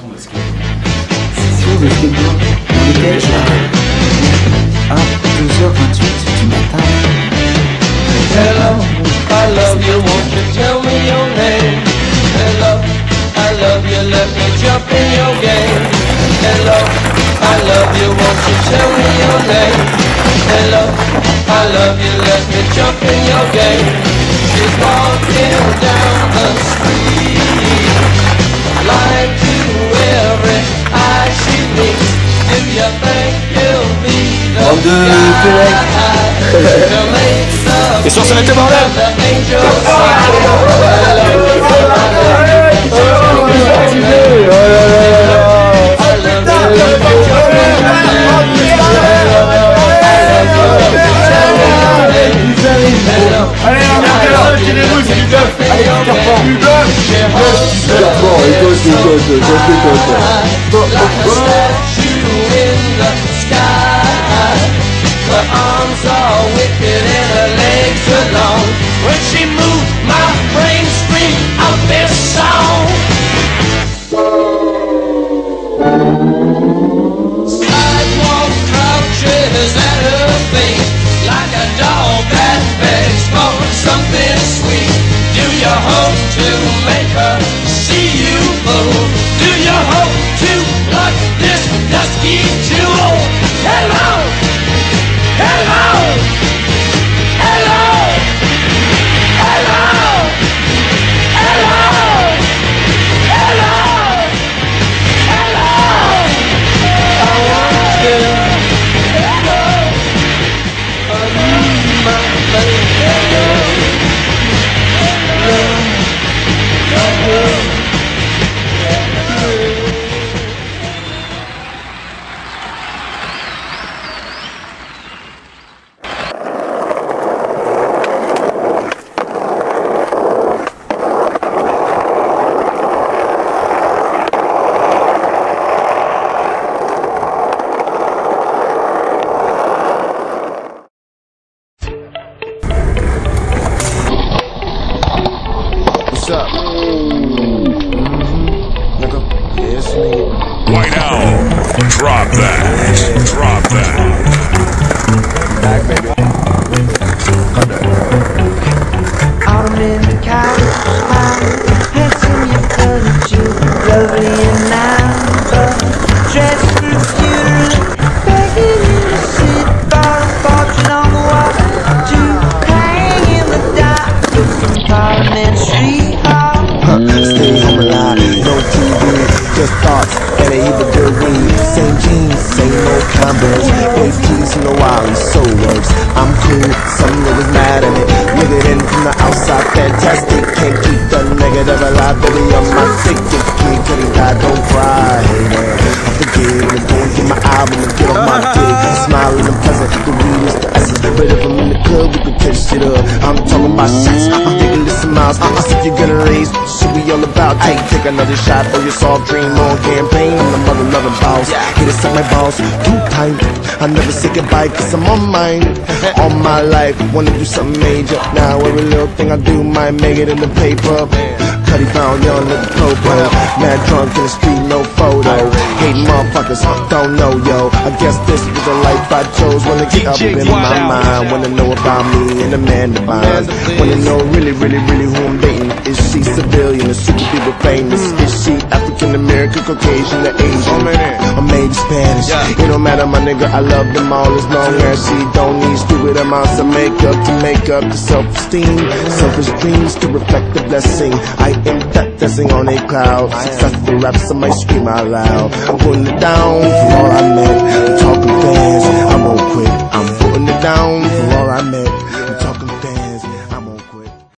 sensation de skateboard. Session de skateboard. On était à 2h28 du matin. Hello, I love you, won't you tell me your name? Hello, I love you, let me jump in your game. Hello, I love you, won't you tell me your name? Hello, I love you, let me jump in your game. She's walking down the Et sur ce n'était bordel to make her see you fool? What's up? Nigga. White Owl, drop that. Drop that. Just thoughts, and they even do weed. Same jeans, same old combos, big keys in the wild, so works. I'm cool, some niggas mad at me. It in from the outside, fantastic. Can't keep the negative alive, baby, on my ticket. Kid, could he die, don't cry. Man, I forget, I'm going get my album and get on my dick. Smiling and pleasant, the weed is the essence. But if I'm in the club, we can catch shit up. I'm talking about shots, I'm digging listen miles. Uh-uh, I said you're gonna raise, all about. Take, take another shot for your soft dream on campaign. I'm the mother loving boss. Hit it suck my balls too tight. I never say goodbye, cause I'm on mine. All my life, wanna do something major. Now every little thing I do might make it in the paper. Cuddy found young little popo. Mad drunk in the street, no photo. Hate motherfuckers, don't know, yo. I guess this was the life I chose. Wanna get up in my mind. Wanna know about me and the man divine. Wanna know really, really, really who I'm dating. Is she civilian or super duper famous? Is she African American, Caucasian, or Asian? Or maybe Spanish? Yeah. It don't matter, my nigga. I love them all as long as she don't need stupid amounts of makeup to make up the self-esteem. Selfish dreams to reflect the blessing. I am that dancing on a cloud. Successful raps, I might scream out loud. I'm putting it down for all I meant. The talking fans, I won't quit. I'm putting it down